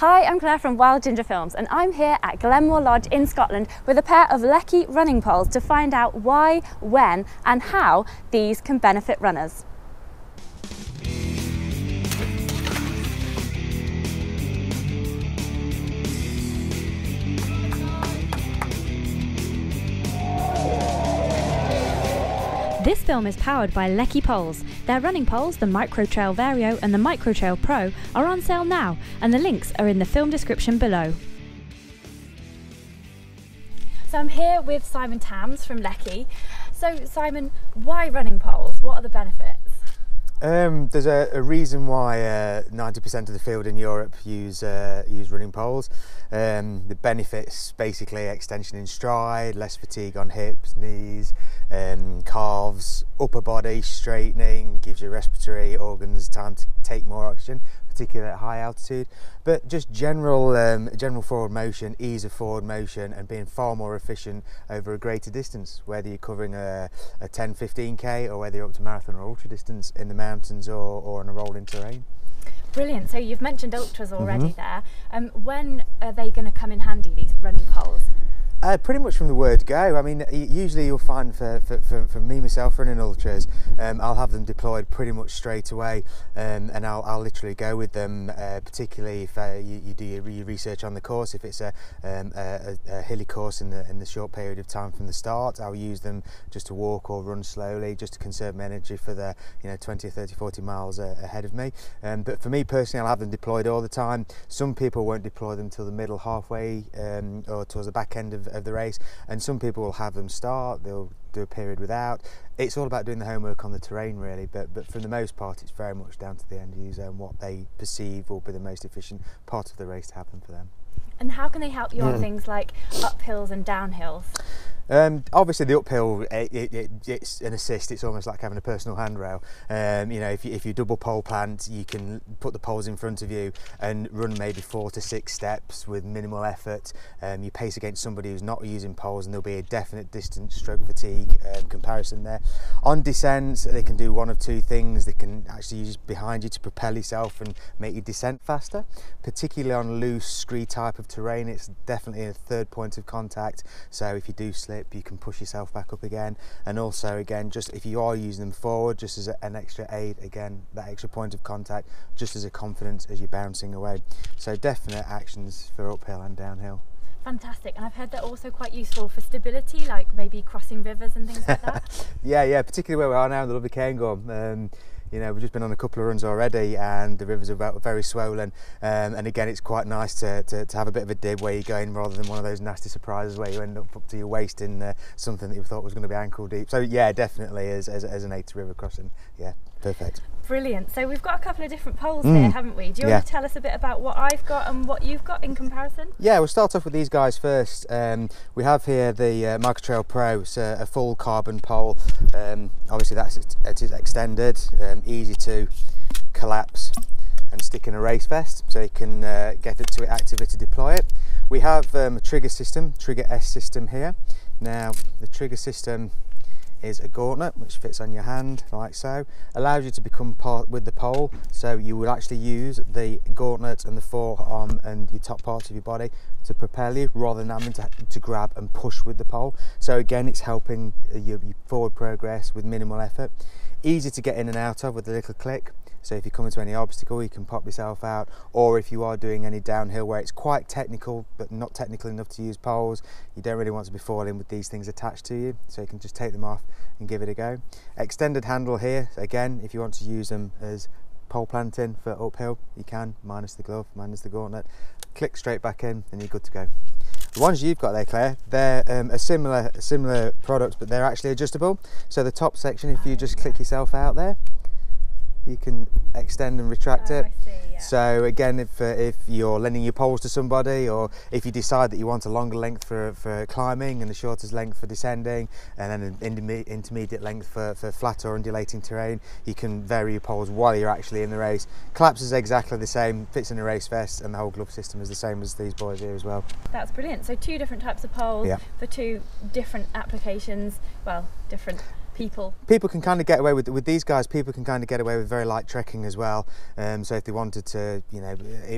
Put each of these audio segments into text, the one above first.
Hi, I'm Claire from Wild Ginger Films and I'm here at Glenmore Lodge in Scotland with a pair of Leki running poles to find out why, when and how these can benefit runners. This film is powered by Leki Poles. Their running poles, the Micro Trail Vario and the Micro Trail Pro, are on sale now, and the links are in the film description below. So I'm here with Simon Tams from Leki. So Simon, why running poles? What are the benefits? Um, there's a, a, reason why 90% uh, of the field in Europe use uh, use running poles. Um, the benefits basically extension in stride, less fatigue on hips, knees, um, calves, upper body straightening, gives your respiratory organs time to take more oxygen, particularly at high altitude. But just general, um, general forward motion, ease of forward motion and being far more efficient over a greater distance, whether you're covering a, a 10, 15k or whether you're up to marathon or ultra distance in the mountains or, or on a rolling terrain. Brilliant. So you've mentioned ultras mm-hmm. already mm -hmm. there. Um, when are they going to come in handy, these running poles? Uh, pretty much from the word go. I mean, usually you'll find for, for, for, for me, myself, running ultras, um, I'll have them deployed pretty much straight away um, and I'll, I'll literally go with them, uh, particularly if uh, you, you, do your, research on the course. If it's a, um, a, a, hilly course in the, in the short period of time from the start, I'll use them just to walk or run slowly, just to conserve my energy for the you know 20, 30, 40 miles uh, ahead of me. Um, but for me personally, I'll have them deployed all the time. Some people won't deploy them till the middle halfway um, or towards the back end of of the race. And some people will have them start, they'll do a period without. It's all about doing the homework on the terrain, really. But but for the most part, it's very much down to the end user and what they perceive will be the most efficient part of the race to happen for them. And how can they help you on hmm. things like uphills and downhills um, obviously, the uphill it, it, it, it's an assist. It's almost like having a personal handrail. Um, you know, if you, if you double pole plant, you can put the poles in front of you and run maybe four to six steps with minimal effort. Um, you pace against somebody who's not using poles, and there'll be a definite distance stroke fatigue um, comparison there. On descents, they can do one of two things. They can actually use behind you to propel yourself and make your descent faster. Particularly on loose scree type of terrain, it's definitely a third point of contact. So if you do slip you can push yourself back up again and also again just if you are using them forward just as a, an extra aid again that extra point of contact just as a confidence as you're bouncing away so definite actions for uphill and downhill Fantastic, and I've heard they're also quite useful for stability, like maybe crossing rivers and things like that. yeah, yeah, particularly where we are now in the lovely Cairngorm. Um, you know we've just been on a couple of runs already and the rivers are very swollen um, and again it's quite nice to, to, to, have a bit of a dip where you're going rather than one of those nasty surprises where you end up up to your waist in uh, something that you thought was going to be ankle deep. So yeah definitely as, as, as an 80 river crossing yeah perfect Brilliant. So we've got a couple of different poles mm. here, haven't we? Do you yeah. want to tell us a bit about what I've got and what you've got in comparison? Yeah, we'll start off with these guys first. Um, we have here the uh, Micro Trail Pro, so a full carbon pole. Um, obviously that's it is extended, um, easy to collapse and stick in a race vest so you can uh, get it to it actively to deploy it. We have um, a trigger system, trigger S system here. Now the trigger system is a gauntlet which fits on your hand like so. Allows you to become part with the pole so you would actually use the gauntlet and the forearm and your top parts of your body to propel you rather than having to, to grab and push with the pole. So again it's helping your, your forward progress with minimal effort. Easy to get in and out of with a little click so if you come into any obstacle, you can pop yourself out. Or if you are doing any downhill where it's quite technical, but not technical enough to use poles, you don't really want to be falling with these things attached to you. So you can just take them off and give it a go. Extended handle here, again, if you want to use them as pole planting for uphill, you can, minus the glove, minus the gauntlet. Click straight back in and you're good to go. The ones you've got there, Claire, they're um, a similar similar product, but they're actually adjustable. So the top section, if you just click yourself out there, you can extend and retract oh, it. See, yeah. So again, if, uh, if you're lending your poles to somebody or if you decide that you want a longer length for, for climbing and a shorter length for descending and then an intermediate length for, for flat or undulating terrain, you can vary your poles while you're actually in the race. Collapse is exactly the same, fits in a race vest and the whole glove system is the same as these boys here as well. That's brilliant. So two different types of poles yeah. for two different applications, well, different people. People can kind of get away with with these guys. People can kind of get away with very light trekking as well. Um, so if they wanted to, you know,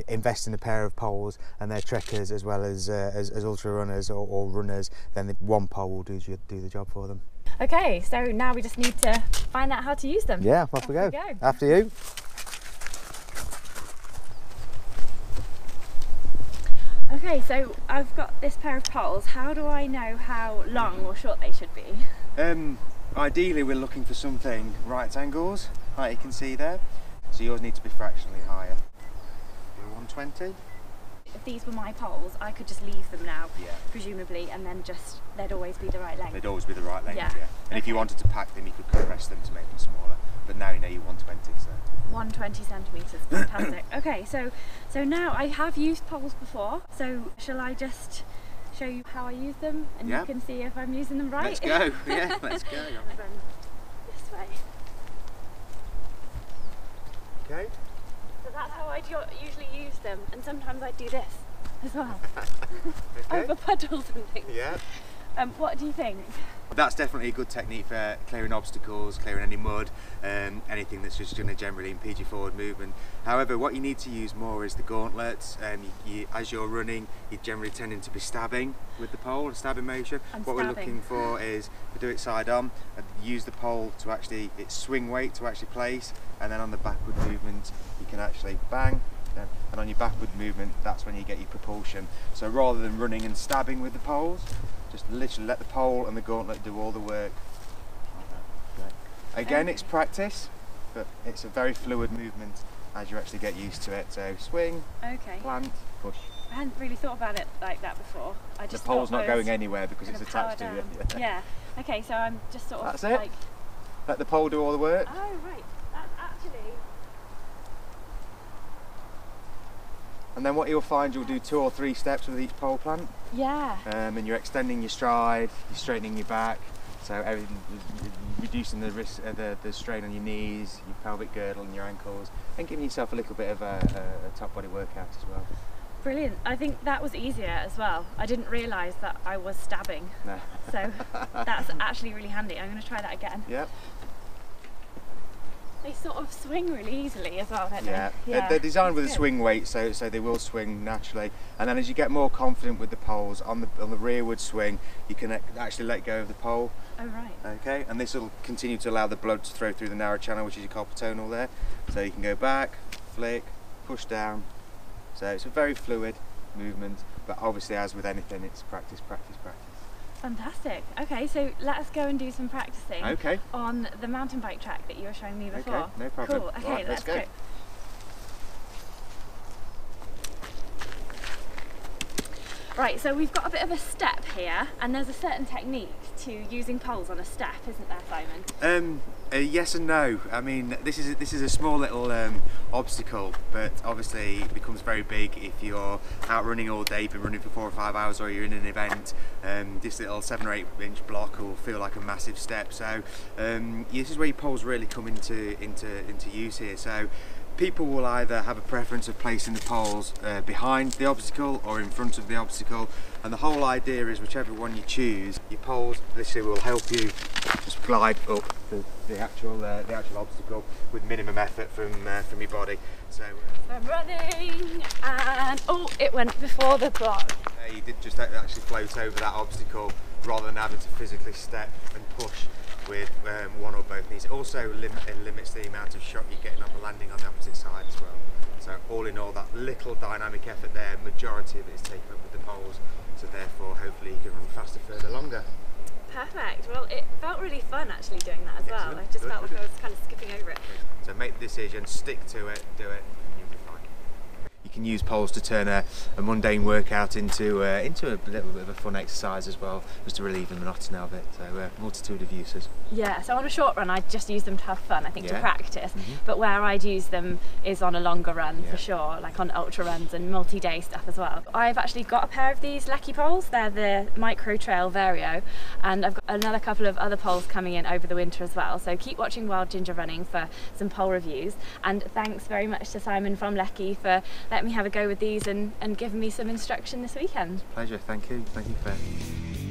invest in a pair of poles and they're trekkers as well as uh, as, as, ultra runners or, or runners, then the one pole will do do the job for them. Okay, so now we just need to find out how to use them. Yeah, off, off we, go. we go. After you. Okay, so I've got this pair of poles. How do I know how long or short they should be? Um, ideally, we're looking for something right angles, like you can see there. So yours need to be fractionally higher. 120. If these were my poles, I could just leave them now, yeah. presumably, and then just they'd always be the right length. They'd always be the right length, yeah. yeah. And okay. if you wanted to pack them, you could compress them to make them smaller. But now you know you're 120, so. 120 centimetres, fantastic. okay, so so now I have used poles before, so shall I just show you how I use them and you can see if I'm using them right? Let's go, yeah, let's go. this way. Okay. So that's how I usually use them and sometimes I do this as well. okay. Over puddles and things. Yeah. Um, what do you think? That's definitely a good technique for clearing obstacles, clearing any mud, um, anything that's just going to generally impede your forward movement. However, what you need to use more is the gauntlets. Um, you, you, as you're running, you're generally tending to be stabbing with the pole, a stabbing motion. I'm what stabbing. we're looking for is we do it side on, use the pole to actually, it's swing weight to actually place, and then on the backward movement, you can actually bang, and on your backward movement that's when you get your propulsion so rather than running and stabbing with the poles just literally let the pole and the gauntlet do all the work. Again, it's practice, but it's a very fluid movement as you actually get used to it. So swing, okay. plant, push. I hadn't really thought about it like that before. I just the pole's not going anywhere because it's attached to you. yeah. Okay, so I'm just sort of That's it. like. Let the pole do all the work. Oh right, that's actually. And then what you'll find, you'll do two or three steps with each pole plant. Yeah. Um, and you're extending your stride, you're straightening your back, so everything, reducing the risk, uh, the, the strain on your knees, your pelvic girdle and your ankles, and giving yourself a little bit of a, a, a top body workout as well. Brilliant. I think that was easier as well. I didn't realise that I was stabbing. No. so that's actually really handy. I'm going to try that again. Yep they sort of swing really easily as well, don't yeah. they? Yeah, they're designed with a swing weight, so so they will swing naturally. And then as you get more confident with the poles on the on the rearward swing, you can actually let go of the pole. Oh right. Okay, and this will continue to allow the blood to flow through the narrow channel, which is your carpal tunnel there. So you can go back, flick, push down. So it's a very fluid movement, but obviously, as with anything, it's practice, practice, practice. Fantastic. Okay, so let's go and do some practicing okay. on the mountain bike track that you were showing me before. Okay, no problem. Cool. Okay, right, let's, let's go. go. Right, so we've got a bit of a step here, and there's a certain technique to using poles on a step, isn't there, Simon? Um, uh, yes and no. I mean, this is a, this is a small little um, obstacle, but obviously it becomes very big if you're out running all day, been running for four or five hours, or you're in an event. Um, this little seven or eight inch block will feel like a massive step. So um, this is where your poles really come into into into use here. So people will either have a preference of placing the poles uh, behind the obstacle or in front of the obstacle. And the whole idea is whichever one you choose your poles literally will help you just glide up the, the actual uh, the actual obstacle with minimum effort from uh, from your body. So uh, I'm running and oh it went before the block. You did just actually float over that obstacle rather than having to physically step and push with um, one or both knees. It also lim it limits the amount of shot you're getting on the landing on the opposite side as well. So all in all, that little dynamic effort there, majority of it is taken up with the poles. So therefore, hopefully you can run faster, further, longer. Perfect. Well, it felt really fun actually doing that as Excellent. well. I just Good. felt like I was kind of skipping over it. So make the decision, stick to it, do it, can use poles to turn a, a mundane workout into uh, into a little bit of a fun exercise as well, just to relieve the monotony of it. So uh, multitude of uses. Yeah. So on a short run, I just use them to have fun. I think yeah. to practice. Mm -hmm. But where I'd use them is on a longer run yeah. for sure, like on ultra runs and multi-day stuff as well. I've actually got a pair of these Leki poles. They're the Micro Trail Vario, and I've got another couple of other poles coming in over the winter as well. So keep watching Wild Ginger Running for some pole reviews. And thanks very much to Simon from Leki for letting me have a go with these and, and giving me some instruction this weekend. Pleasure, thank you. Thank you for